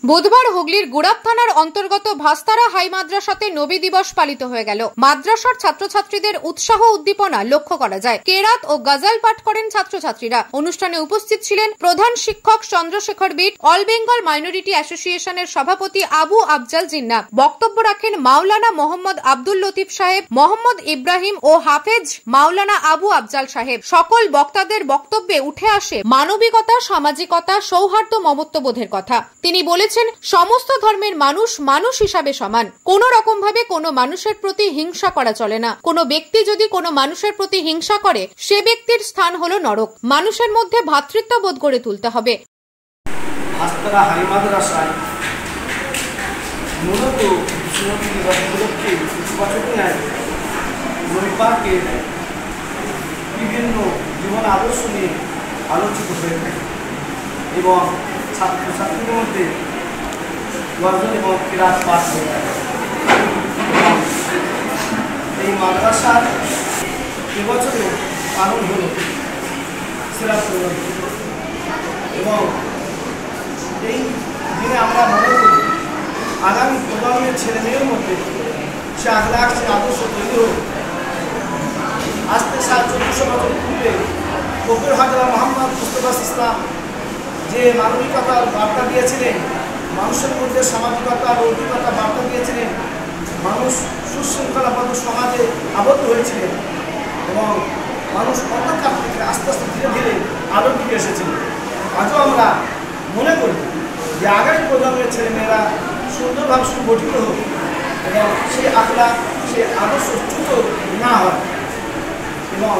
বুধবার হুগলির গুড়াপ থানার অন্তর্গত ভাস্তারা হাই মাদ্রাসাতে নবী দিবস পালিত হয়ে গেল। মাদ্রাসার ছাত্রছাত্রীদের উৎসাহ উদ্দীপনা লক্ষ্য করা যায়। কেরাত ও গজল পাঠ করেন ছাত্রছাত্রীরা। অনুষ্ঠানে উপস্থিত ছিলেন প্রধান শিক্ষক চন্দ্রশেখর বিট অল বেঙ্গল মাইনরিটি অ্যাসোসিয়েশনের সভাপতি আবু আফজাল জিন্না। বক্তব্য রাখেন মাওলানা মোহাম্মদ আব্দুল লতিফ সাহেব, মোহাম্মদ ইব্রাহিম ও হাফেজ মাওলানা আবু আফজাল সাহেব। সকল বক্তাদের বক্তব্যে উঠে আসে মানবিকতা, সামাজিকতা, সৌহার্দ্য, মমত্ববোধের কথা। তিনি বলেছেন, সমস্ত ধর্মের মানুষ মানুষ হিসাবে সমান। কোন রকম ভাবে কোনো মানুষের প্রতি হিংসা করা চলে না। কোনো ব্যক্তি যদি কোনো মানুষের প্রতি হিংসা করে, সে ব্যক্তির স্থান হলো নরক। মানুষের মধ্যে ভ্রাতৃত্ববোধ গড়ে তুলতে হবে। বিভিন্ন জীবন আদর্শ নিয়ে আলোচিত হয়ে থাকে। এবং ছাত্রছাত্রীদের মধ্যে গর্জন এবং হয়ে থাকে এই মাদ্রাসার এবছরে পালন হল সিরাজ এবং এই দিনে আমরা মনে করি আগামী প্রজন্মের ছেলে মেয়ের মধ্যে সে আখলাখ সে আদর্শ তৈরি হোক। আজকে সাত চোদ্দশো বছর পূর্বে ফকির হাজরা মোহাম্মদ মুস্তফা ইসলাম যে মানবিকতার বার্তা দিয়েছিলেন মানুষের মধ্যে সামাজিকতা নৈতিকতা বার্তা দিয়েছিলেন। মানুষ সুশৃঙ্খলাবদ্ধ সমাজে আবদ্ধ হয়েছিলেন এবং মানুষ অন্ধকার থেকে আস্তে আস্তে ধীরে ধীরে আলোর দিকে এসেছিলেন আজও আমরা মনে করি যে আগামী প্রজন্মের ছেলেমেয়েরা সুন্দরভাবে সুগঠিত হোক এবং সেই আখলা সে আদর্শ চ্যুত না হয় এবং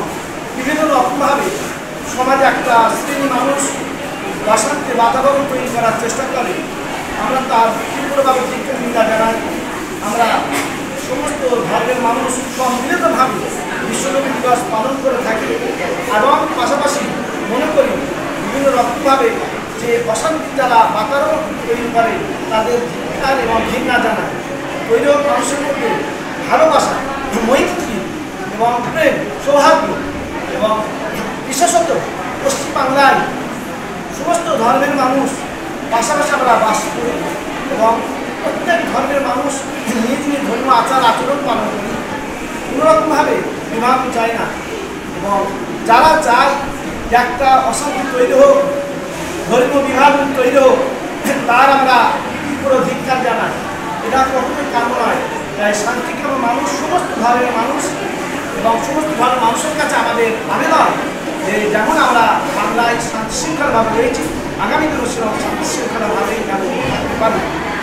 বিভিন্ন রকমভাবে সমাজে একটা শ্রেণি মানুষ অশান্তি বাতাবরণ তৈরি করার চেষ্টা করে। তার তীব্রভাবে তীব্র নিন্দা জানাই আমরা সমস্ত ধর্মের মানুষ সম্মিলিতভাবে বিশ্বনবী দিবস পালন করে থাকি। এবং পাশাপাশি মনে করি বিভিন্ন রকমভাবে যে অশান্তি যারা বাতাবরণ তৈরি করে, তাদের ধিকার এবং ঘৃণা জানায়। তৈরি মানুষের মধ্যে ভালোবাসা, মৈত্রী এবং প্রেম, সৌহার্দ্য এবং বিশেষত পশ্চিমবাংলায় সমস্ত ধর্মের মানুষ পাশাপাশি আমরা বাস করি এবং প্রত্যেক ধর্মের মানুষ নিজ নিজ ধর্মীয় আচার, আচরণ পালন করি। কোনোরকমভাবে বিভাগ চায় না এবং যারা চায় একটা অশান্তি তৈরি হোক, ধর্মীয় বিভাগ তৈরি হোক, তার আমরা তীব্র ধিক্ষার জানাই। এটা কখনোই কাম্য নয়। তাই শান্তি শান্তিকাম মানুষ, সমস্ত ধর্মের মানুষ এবং সমস্ত ধর্মের মানুষের কাছে আমাদের আবেদন যে যেমন আমরা বাংলায় শান্তি শৃঙ্খলাভাবে রয়েছি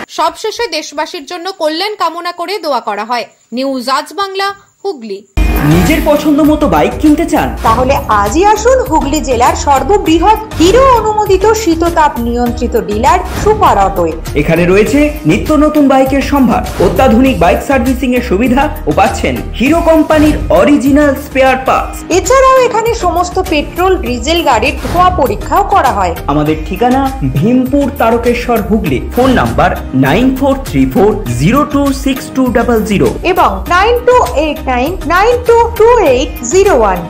সবশেষে দেশবাসীর জন্য কল্যাণ কামনা করে দোয়া করা হয়। নিউজ আজ বাংলা হুগলি। নিজের পছন্দ মতো বাইক কিনতে চান? তাহলে আজই আসুন হুগলি জেলার সর্ববৃহৎ হিরো অনুমোদিত শীততাপ নিয়ন্ত্রিত ডিলার সুপার অটোয়। এখানে রয়েছে নিত্য নতুন বাইকের সম্ভার অত্যাধুনিক বাইক সার্ভিসিং এর সুবিধা ও পাচ্ছেন হিরো কোম্পানির অরিজিনাল স্পেয়ার পার্টস। এছাড়াও এখানে সমস্ত পেট্রোল ডিজেল গাড়ির ধোঁয়া পরীক্ষাও করা হয়। আমাদের ঠিকানা Bhimpur Tarakeswar Hooghly. Phone number nine four three four zero two six two double zero. এবং nine two eight nine nine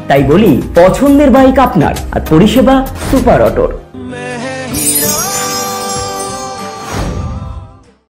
তাই বলি পছন্দের বাইক আপনার আর পরিষেবা সুপার অটোর।